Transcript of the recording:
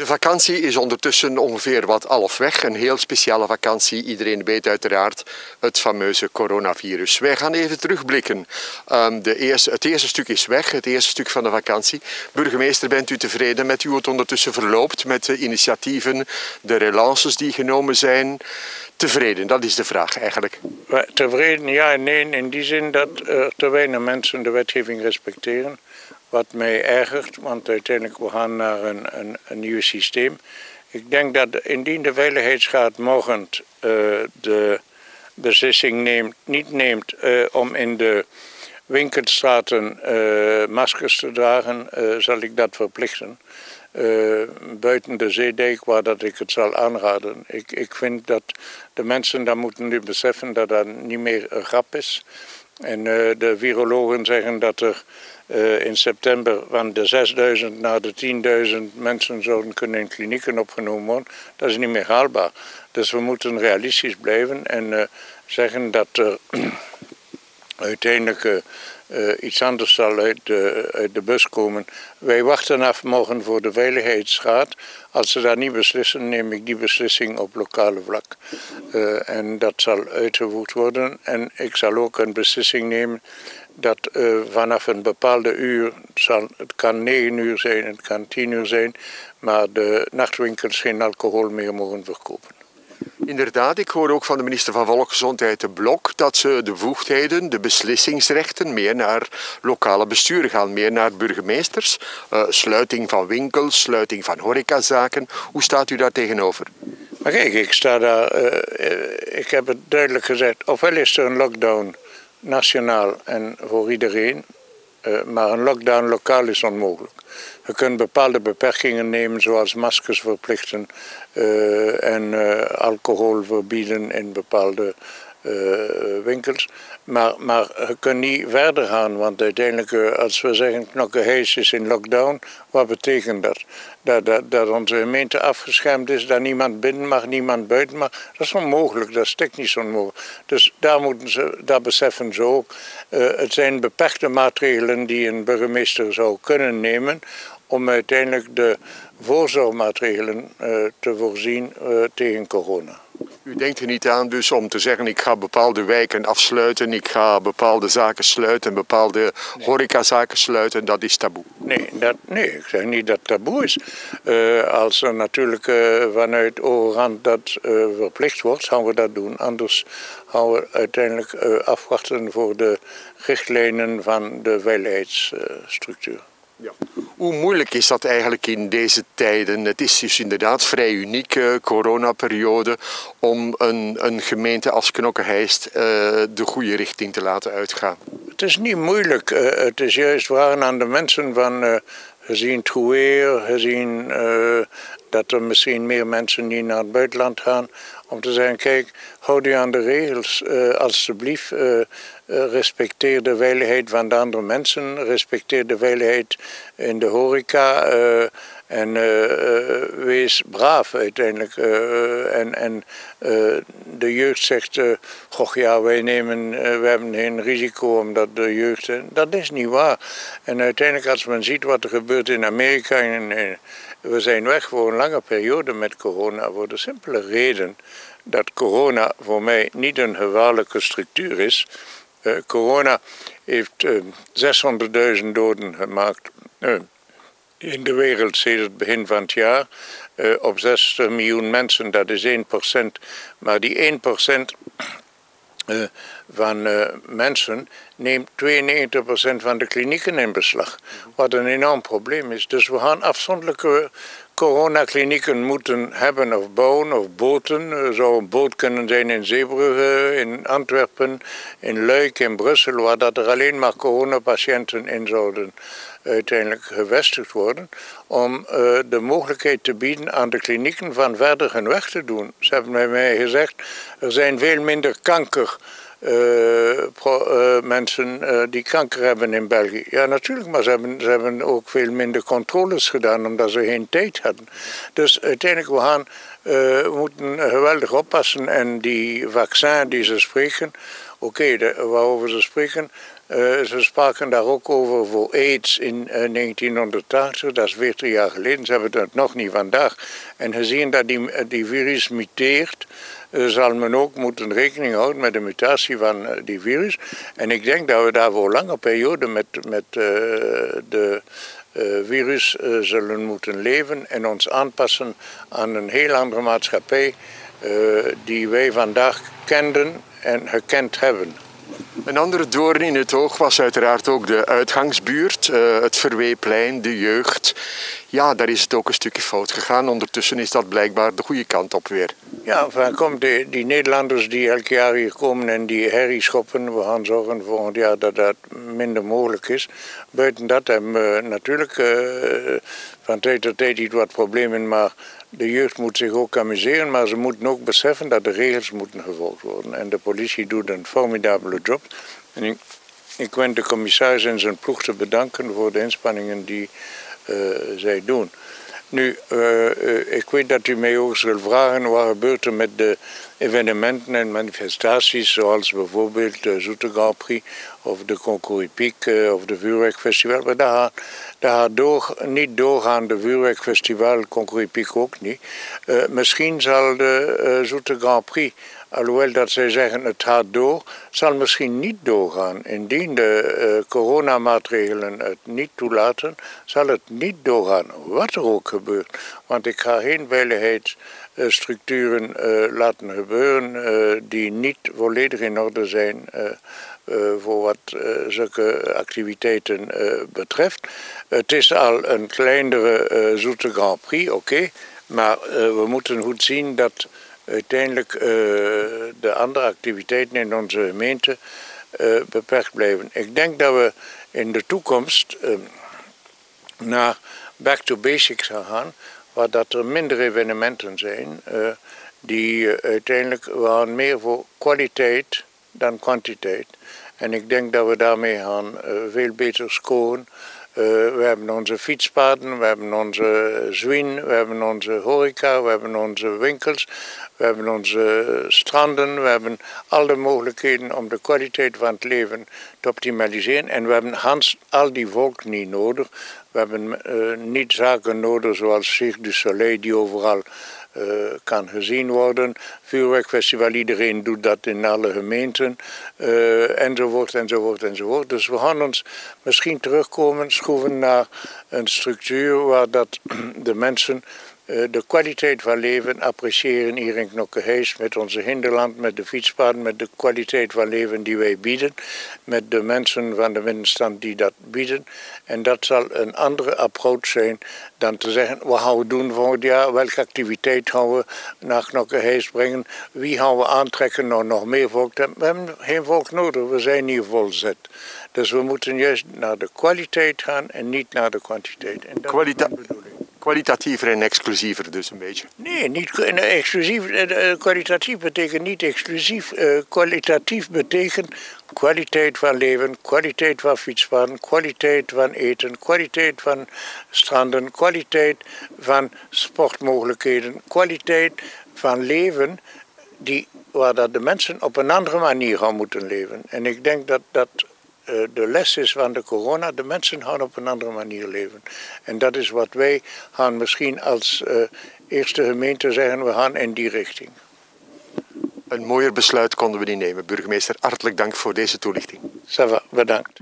De vakantie is ondertussen ongeveer wat half weg. Een heel speciale vakantie. Iedereen weet uiteraard het fameuze coronavirus. Wij gaan even terugblikken. Um, de eerste, het eerste stuk is weg, het eerste stuk van de vakantie. Burgemeester, bent u tevreden met hoe het ondertussen verloopt? Met de initiatieven, de relances die genomen zijn? Tevreden, dat is de vraag eigenlijk. Tevreden, ja en nee. In die zin dat er te weinig mensen de wetgeving respecteren. Wat mij ergert, want uiteindelijk we gaan naar een, een, een nieuw systeem. Ik denk dat indien de Veiligheidsraad morgen uh, de beslissing neemt, niet neemt uh, om in de winkelstraten uh, maskers te dragen, zal ik dat verplichten. buiten de zeedijk, waar dat ik het zal aanraden. Ik, ik vind dat de mensen daar moeten nu beseffen dat dat niet meer een grap is. En de virologen zeggen dat er uh, in september van de 6000 naar de 10.000 mensen zouden kunnen in klinieken opgenomen worden. Dat is niet meer haalbaar. Dus we moeten realistisch blijven en uh, zeggen dat er uiteindelijk uh, iets anders zal uit de, uit de, bus komen. Wij wachten af morgen voor de Veiligheidsraad. Als ze dat niet beslissen, neem ik die beslissing op lokale vlak. en dat zal uitgevoerd worden. En ik zal ook een beslissing nemen dat uh, vanaf een bepaalde uur, zal, het kan 9 uur zijn, het kan 10 uur zijn, maar de nachtwinkels geen alcohol meer mogen verkopen. Inderdaad, ik hoor ook van de minister van Volksgezondheid de Blok dat ze de bevoegdheden, de beslissingsrechten meer naar lokale besturen gaan, meer naar burgemeesters. Uh, sluiting van winkels, sluiting van horecazaken. Hoe staat u daar tegenover? Maar kijk, ik sta daar, uh, ik heb het duidelijk gezegd, ofwel is er een lockdown nationaal en voor iedereen. Uh, maar een lockdown lokaal is onmogelijk. Je kunt bepaalde beperkingen nemen, zoals maskers verplichten uh, en uh, alcohol verbieden in bepaalde winkels. Maar, maar je kunt niet verder gaan, want uiteindelijk, als we zeggen Knokkenhees is in lockdown, wat betekent dat? Dat, dat? onze gemeente afgeschermd is, dat niemand binnen mag, niemand buiten mag. Dat is onmogelijk, dat is technisch onmogelijk. Dus daar, moeten ze, daar beseffen ze ook. Uh, het zijn beperkte maatregelen die een burgemeester zou kunnen nemen om uiteindelijk de voorzorgmaatregelen te voorzien tegen corona. U denkt er niet aan dus om te zeggen ik ga bepaalde wijken afsluiten, ik ga bepaalde zaken sluiten, bepaalde nee. horecazaken sluiten, dat is taboe? Nee, dat, nee, ik zeg niet dat taboe is. Uh, als er natuurlijk uh, vanuit Oranje dat uh, verplicht wordt, gaan we dat doen. Anders gaan we uiteindelijk afwachten voor de richtlijnen van de veiligheidsstructuur. Ja. Hoe moeilijk is dat eigenlijk in deze tijden? Het is dus inderdaad vrij unieke coronaperiode om een, een gemeente als Knokkenheist uh, de goede richting te laten uitgaan. Het is niet moeilijk. Uh, het is juist vragen aan de mensen van gezien het weer, gezien dat er misschien meer mensen niet naar het buitenland gaan, om te zeggen, kijk, houd u aan de regels, alstublieft respecteer de veiligheid van de andere mensen, respecteer de veiligheid in de horeca uh, en uh, wees braaf uiteindelijk. en en de jeugd zegt, goh ja, wij nemen, we hebben geen risico omdat de jeugd... dat is niet waar. En uiteindelijk als men ziet wat er gebeurt in Amerika... En, we zijn weg voor een lange periode met corona voor de simpele reden dat corona voor mij niet een gevaarlijke structuur is... Corona heeft uh, eh, 600.000 doden gemaakt in de wereld sinds het begin van het jaar. op 60 miljoen mensen, dat is 1%. Maar die 1% van mensen neemt 92% van de klinieken in beslag. Wat een enorm probleem is. Dus we gaan afzonderlijke coronaklinieken moeten hebben of bouwen of boten. Er zou een boot kunnen zijn in Zeebrugge, in Antwerpen, in Luik, in Brussel, waar dat er alleen maar coronapatiënten in zouden uiteindelijk gevestigd worden, om uh, de mogelijkheid te bieden aan de klinieken van verder hun weg te doen. Ze hebben bij mij gezegd, er zijn veel minder kanker pro, uh, mensen uh, die kanker hebben in België. Ja, natuurlijk, maar ze hebben, ze hebben ook veel minder controles gedaan omdat ze geen tijd hadden. Dus uiteindelijk, we gaan we moeten geweldig oppassen en die vaccin die ze spreken, oké, waarover ze spreken, ze spraken daar ook over voor AIDS in 1980, dat is 40 jaar geleden. Ze hebben het nog niet vandaag. En gezien dat die, die virus muteert, zal men ook moeten rekening houden met de mutatie van die virus. En ik denk dat we daar voor lange periode met, met de virus zullen moeten leven en ons aanpassen aan een heel andere maatschappij die wij vandaag kenden en gekend hebben. Een andere doorn in het oog was uiteraard ook de uitgangsbuurt, uh, het Verweeplein, de jeugd. Ja, daar is het ook een stukje fout gegaan. Ondertussen is dat blijkbaar de goede kant op weer. Ja, van kom, die, Nederlanders die elk jaar hier komen en die herrie schoppen, we gaan zorgen volgend jaar dat dat minder mogelijk is. Buiten dat hebben we natuurlijk uh, van tijd tot tijd iets wat problemen, maar de jeugd moet zich ook amuseren, maar ze moeten ook beseffen dat de regels moeten gevolgd worden. En de politie doet een formidabele job. En ik, ik wens de commissaris en zijn ploeg te bedanken voor de inspanningen die uh, zij doen. Nu, uh, ik weet dat u mij ook zult vragen wat gebeurt er met de evenementen en manifestaties, zoals bijvoorbeeld de Zoete Grand Prix of de Concours Piek of de Vuurwerkfestival. Maar daar, daar door, niet doorgaan de Vuurwerkfestival, Concours Piek ook niet. Misschien zal de uh, Zoete Grand Prix alhoewel dat zij zeggen het gaat door, zal misschien niet doorgaan. Indien de uh, coronamaatregelen het niet toelaten, zal het niet doorgaan, wat er ook gebeurt. Want ik ga geen veiligheidsstructuren uh, laten gebeuren uh, die niet volledig in orde zijn. voor wat zulke activiteiten betreft. Het is al een kleinere zoete Grand Prix, oké. maar we moeten goed zien dat uiteindelijk uh, de andere activiteiten in onze gemeente uh, beperkt blijven. Ik denk dat we in de toekomst uh, naar back to basics gaan gaan, waar dat er minder evenementen zijn, die uiteindelijk gaan meer voor kwaliteit dan kwantiteit. En ik denk dat we daarmee gaan veel beter scoren. Uh, we hebben onze fietspaden, we hebben onze zwien, we hebben onze horeca, we hebben onze winkels, we hebben onze stranden, we hebben alle mogelijkheden om de kwaliteit van het leven te optimaliseren. En we hebben Hans al die volk niet nodig. We hebben uh, niet zaken nodig zoals Cirque du Soleil die overal uh, kan gezien worden. Vuurwerkfestival, iedereen doet dat in alle gemeenten. Uh, enzovoort, enzovoort, enzovoort. Dus we gaan ons misschien terugkomen, schroeven naar een structuur waar dat de mensen eh, de kwaliteit van leven appreciëren hier in Knokkehees met onze hinderland, met de fietspaden, met de kwaliteit van leven die wij bieden, met de mensen van de middenstand die dat bieden. En dat zal een andere approach zijn dan te zeggen, wat gaan we doen volgend jaar, welke activiteit gaan we naar Knokkehees brengen, wie gaan we aantrekken om nog meer volk te hebben. We hebben geen volk nodig, we zijn hier volzet. Dus we moeten juist naar de kwaliteit gaan en niet naar de kwantiteit. En dat Kwalita kwalitatiever en exclusiever dus een beetje. Nee, niet exclusief. Eh, eh, kwalitatief betekent niet exclusief. Uh, kwalitatief betekent kwaliteit van leven, kwaliteit van fietspaden, kwaliteit van eten, kwaliteit van stranden, kwaliteit van sportmogelijkheden, kwaliteit van leven die, waar dat de mensen op een andere manier gaan moeten leven. En ik denk dat dat eh, de les is van de corona. De mensen gaan op een andere manier leven. En dat is wat wij gaan misschien als uh, eerste gemeente zeggen, we gaan in die richting. Een mooier besluit konden we niet nemen. Burgemeester, hartelijk dank voor deze toelichting. Sava, bedankt.